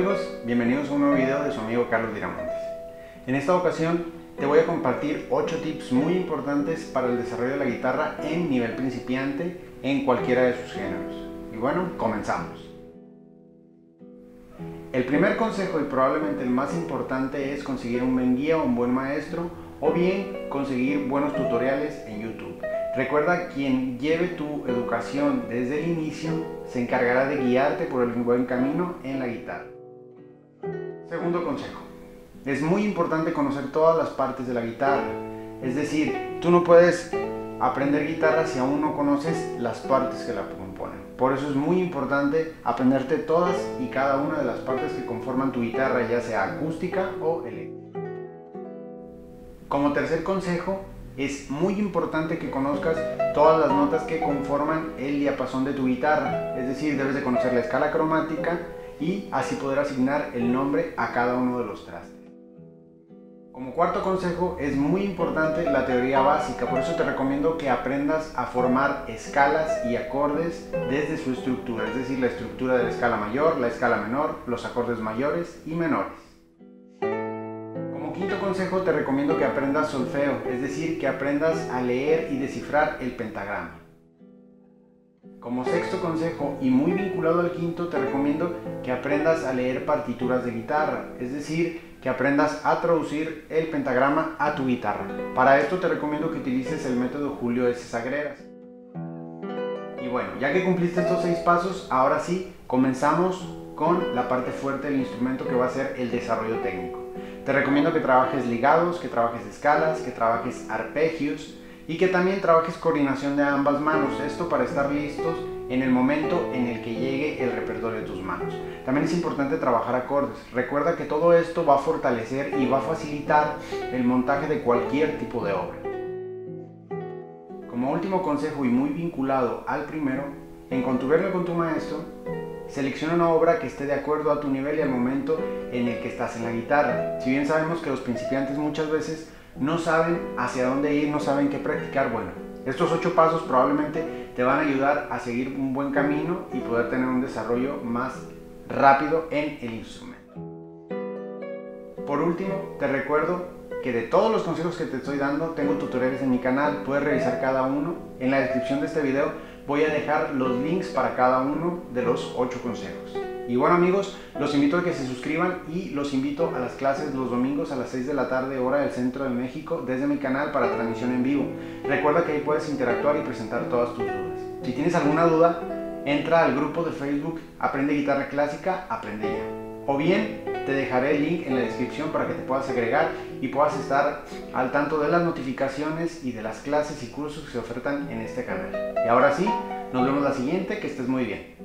amigos, bienvenidos a un nuevo video de su amigo Carlos Diramontes. En esta ocasión te voy a compartir 8 tips muy importantes para el desarrollo de la guitarra en nivel principiante en cualquiera de sus géneros. Y bueno, comenzamos. El primer consejo y probablemente el más importante es conseguir un buen guía o un buen maestro o bien conseguir buenos tutoriales en YouTube. Recuerda, quien lleve tu educación desde el inicio se encargará de guiarte por el buen camino en la guitarra. Segundo consejo. Es muy importante conocer todas las partes de la guitarra. Es decir, tú no puedes aprender guitarra si aún no conoces las partes que la componen. Por eso es muy importante aprenderte todas y cada una de las partes que conforman tu guitarra, ya sea acústica o eléctrica. Como tercer consejo, es muy importante que conozcas todas las notas que conforman el diapasón de tu guitarra. Es decir, debes de conocer la escala cromática y así poder asignar el nombre a cada uno de los trastes. Como cuarto consejo, es muy importante la teoría básica, por eso te recomiendo que aprendas a formar escalas y acordes desde su estructura, es decir, la estructura de la escala mayor, la escala menor, los acordes mayores y menores quinto consejo te recomiendo que aprendas solfeo, es decir, que aprendas a leer y descifrar el pentagrama. Como sexto consejo y muy vinculado al quinto, te recomiendo que aprendas a leer partituras de guitarra, es decir, que aprendas a traducir el pentagrama a tu guitarra. Para esto te recomiendo que utilices el método Julio S. Sagreras. Y bueno, ya que cumpliste estos seis pasos, ahora sí, comenzamos con la parte fuerte del instrumento que va a ser el desarrollo técnico. Te recomiendo que trabajes ligados, que trabajes escalas, que trabajes arpegios y que también trabajes coordinación de ambas manos. Esto para estar listos en el momento en el que llegue el repertorio de tus manos. También es importante trabajar acordes. Recuerda que todo esto va a fortalecer y va a facilitar el montaje de cualquier tipo de obra. Como último consejo y muy vinculado al primero, en contuberlo con tu maestro, Selecciona una obra que esté de acuerdo a tu nivel y al momento en el que estás en la guitarra. Si bien sabemos que los principiantes muchas veces no saben hacia dónde ir, no saben qué practicar, bueno, estos ocho pasos probablemente te van a ayudar a seguir un buen camino y poder tener un desarrollo más rápido en el instrumento. Por último, te recuerdo que de todos los consejos que te estoy dando, tengo tutoriales en mi canal, puedes revisar cada uno. En la descripción de este video voy a dejar los links para cada uno de los 8 consejos. Y bueno amigos, los invito a que se suscriban y los invito a las clases los domingos a las 6 de la tarde hora del centro de México desde mi canal para transmisión en vivo. Recuerda que ahí puedes interactuar y presentar todas tus dudas. Si tienes alguna duda, entra al grupo de Facebook Aprende Guitarra Clásica, Aprende Ya o bien te dejaré el link en la descripción para que te puedas agregar y puedas estar al tanto de las notificaciones y de las clases y cursos que se ofertan en este canal. Y ahora sí, nos vemos la siguiente, que estés muy bien.